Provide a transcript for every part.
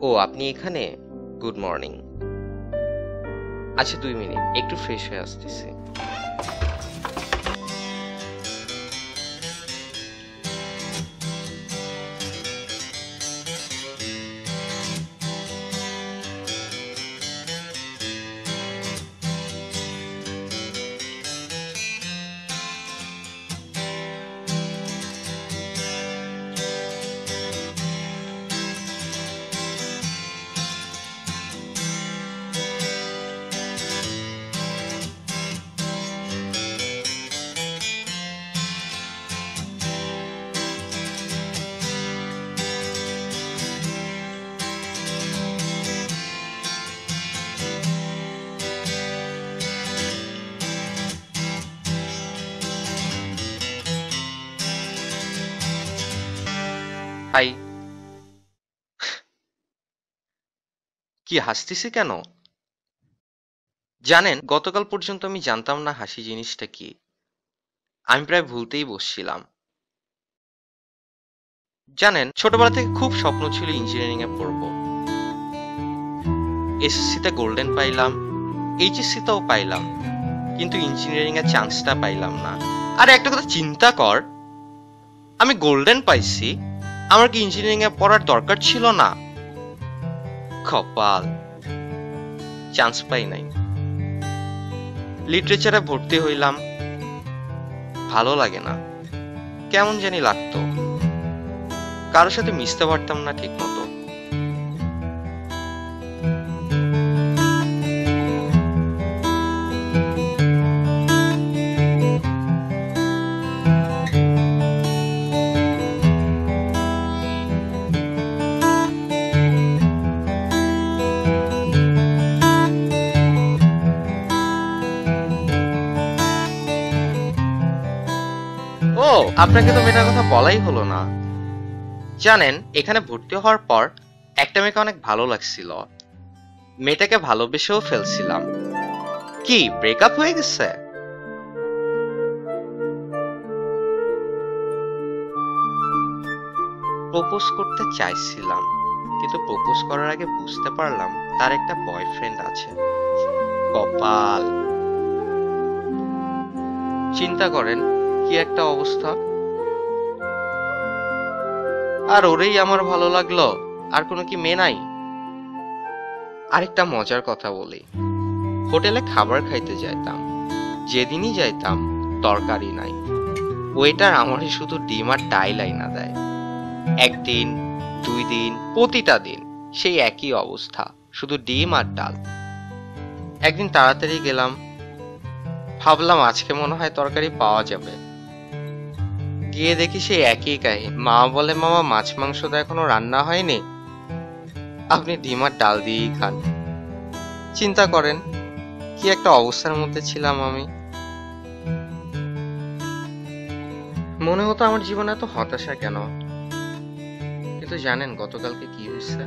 ও আপনি এখানে? Good morning. আচ্ছা দুই মিনিট একটু ফ্রেশ হয়ে আসতেছি। হাই কি, হাসতেছি কেন? জানেন, গতকাল পর্যন্ত আমি জানতাম না হাসি জিনিসটা কি। আমি প্রায় ভুলতেই বসছিলাম। জানেন, ছোটবেলা থেকে খুব স্বপ্ন ছিল ইঞ্জিনিয়ারিং এ পড়ব। এসএসসি তে গোল্ডেন পাইলাম এইচএসসি তেও পাইলাম, কিন্তু ইঞ্জিনিয়ারিং এর চান্সটা পাইলাম না। আর, একটা কথা চিন্তা কর। আমি গোল্ডেন পাইছি আমার কি ইঞ্জিনিয়ারিং এ পড়ার দরকার ছিল না? কপাল। চান্স পাই নাই। লিটারেচারে ভর্তি হইলাম। ভালো লাগে না। কেমন জানি লাগতো। কারোর সাথে মিশতে পারতাম না ঠিক মতো আপনাকে তো মেয়েটার কথা বলাই হলো না। জানেন, এখানে ভর্তি হওয়ার পর একটা মেয়েকে অনেক ভালো লাগছিল। মেয়েটাকে ভালোবেসেও ফেলছিলাম। কি ব্রেকআপ হয়ে গেছে? প্রপোজ করতে চাইছিলাম, কিন্তু প্রপোজ করার আগে বুঝতে পারলাম তার একটা বয়ফ্রেন্ড আছে। কপাল। চিন্তা করেন কি একটা অবস্থা? আর ওরেই আমার ভালো লাগল, আর কোনো কি মেয়ে নাই? আরেকটা মজার কথা বলি। হোটেলে খাবার খাইতে যাইতাম। যেদিনই যাইতাম, তরকারি নাই। ওয়েটার আমারই শুধু ডিম আর ডাইল আইনা দেয়। একদিন, দুই দিন, প্রতিটা দিন সেই একই অবস্থা, শুধু ডিম আর ডাল। একদিন তাড়াতাড়ি গেলাম, ভাবলাম আজকে মনে হয় তরকারি পাওয়া যাবে। গিয়ে দেখি সেই একই কাহিনী মা বলে, মামা, মাছ মাংস তো এখনও রান্না হয়নি। আপনি ডিমার ডাল দিয়েই খান। চিন্তা করেন, কি একটা অবস্থার মধ্যে ছিলাম আমি। মনে হতো আমার জীবনে এত হতাশা কেন? কিন্তু জানেন গতকালকে কি হয়েছে?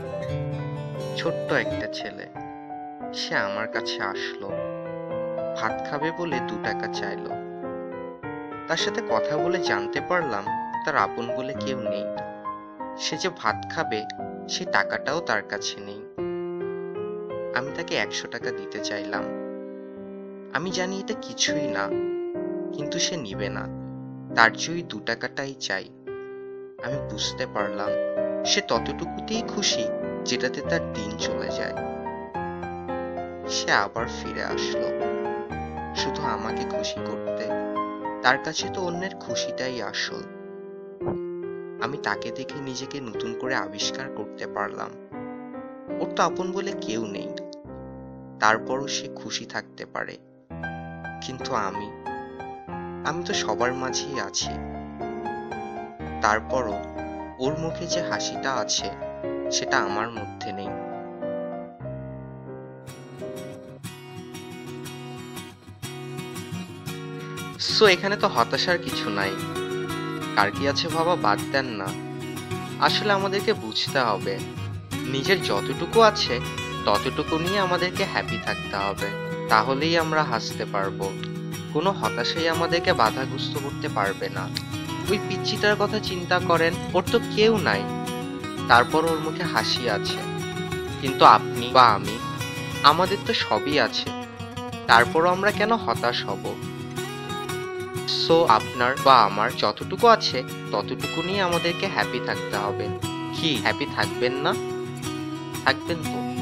ছোট্ট একটা ছেলে, সে আমার কাছে আসলো। ভাত খাবে বলে দু টাকা চাইলো। তার সাথে কথা বলে জানতে পারলাম তার আপন বলে কেউ নেই। সে যে ভাত খাবে, সে টাকাটাও তার কাছে নেই। আমি তাকে একশো টাকা দিতে চাইলাম। আমি জানি এটা কিছুই না, কিন্তু সে নিবে না। তার জয়ী দু টাকাটাই চাই। আমি বুঝতে পারলাম, সে ততটুকুতেই খুশি যেটাতে তার দিন চলে যায়। সে আবার ফিরে আসলো, শুধু আমাকে খুশি করতে। তার কাছে তো অন্যের খুশিটাই আসল। আমি তাকে দেখে নিজেকে নতুন করে আবিষ্কার করতে পারলাম। ওর তো আপন বলে কেউ নেই। তারপরও সে খুশি থাকতে পারে। কিন্তু আমি আমি তো সবার মাঝেই আছি। তারপরও ওর মুখে যে হাসিটা আছে, সেটা আমার মধ্যে নেই। সো এখানে তো হতাশার কিছু নাই। কার কি আছে বাবা বাদ দেন না। আসলে আমাদেরকে বুঝতে হবে। নিজের যতটুকু আছে, ততটুকু নিয়ে আমাদেরকে হ্যাপি থাকতে হবে। তাহলেই আমরা হাসতে পারব। কোনো হতাশাই আমাদেরকে বাধাগ্রস্ত করতে পারবে না। ওই পিচ্চিটার কথা চিন্তা করেন, ওর তো কেউ নাই। তারপর ওর মুখে হাসি আছে। কিন্তু আপনি বা আমি, আমাদের তো সবই আছে। তারপরও আমরা কেন হতাশ হব? সো আপনার বা আমার যতটুকু আছে ততটুকু নিয়ে আমাদেরকে হ্যাপি থাকতে হবে। কি? হ্যাপি থাকবেন না? থাকবেন তো?